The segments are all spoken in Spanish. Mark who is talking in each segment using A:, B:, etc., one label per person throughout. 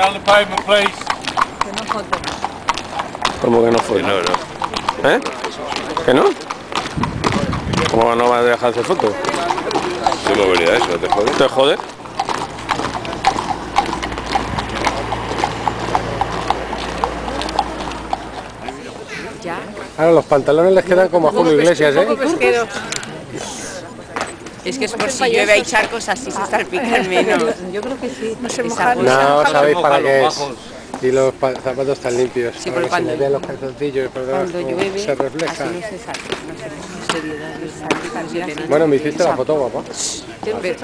A: on the pavement, please.
B: ¿Cómo que no fue?
C: Que no, no.
B: ¿Eh? ¿Que no? ¿Cómo no vas a dejar hacer fotos?
C: ¿Qué movilidad eso? ¿Te jodes?
B: ¿Te jode?
D: Ahora los pantalones les quedan como a Julio Iglesias, ¿eh?
E: Pues. Es que es por si llueve hay charcos así se salpican menos.
F: Yo creo que sí.
E: No se
D: No sabéis para
A: Mojan
D: qué es. Y los pa- zapatos tan limpios.
E: Sí, porque
D: que se
E: cuando-
D: le vean los calzoncillos
E: llueve
D: se refleja.
E: así no se no se no se
D: Bueno, me hiciste la foto guapa.
E: pero,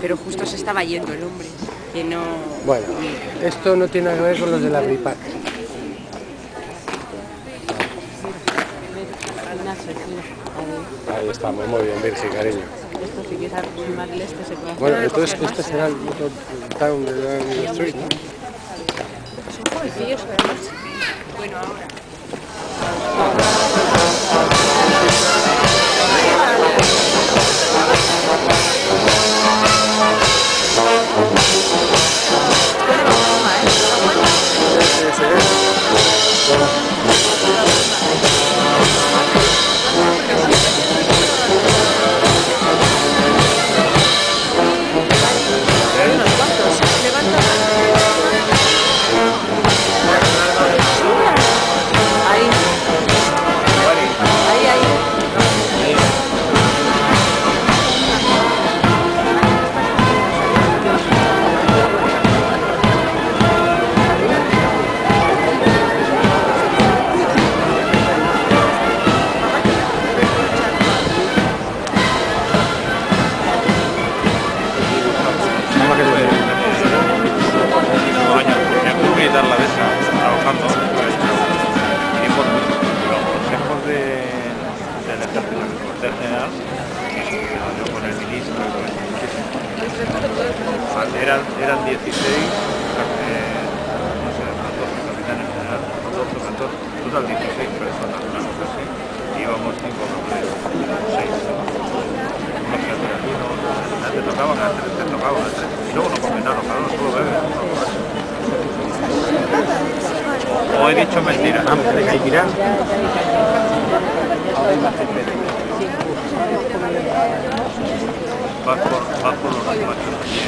E: pero justo se estaba yendo el hombre, que no...
D: Bueno, esto no tiene nada que ver con los de la gripa. Ahí estamos, muy bien, Virgi, cariño.
F: Esto si quieres aproximarle este se puede hacer.
D: Bueno, entonces este será el Little Town de Downing Street, ¿no?
E: Bueno, ahora.
A: El y eran, eran 16, eh, no sé, 14 capitanes general, 12, 14, total 16 personas, una cosa así. Íbamos 5 capitanes, 6. Unos que hacían vino, te tocaban a 3, te tocaban a 3. Y luego no comen nada, solo bebe. O he dicho mentiras.
D: Que mirar.
A: Vas por, vas por los despachos allí.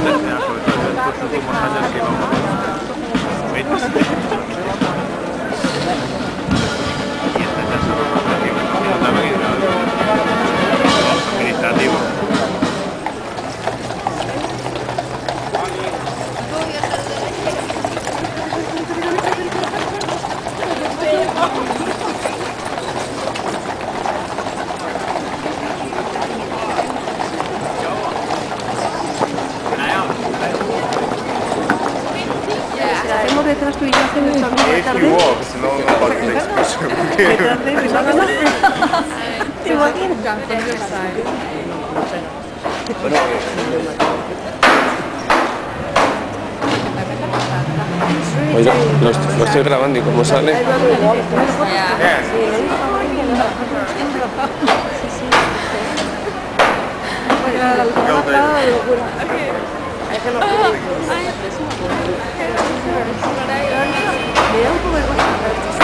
A: en el cuartel general, sobre todo en estos últimos años que íbamos 20
F: Detrás tú y ai
B: que não I, I, I, I, I, I, I,
F: I, I, I,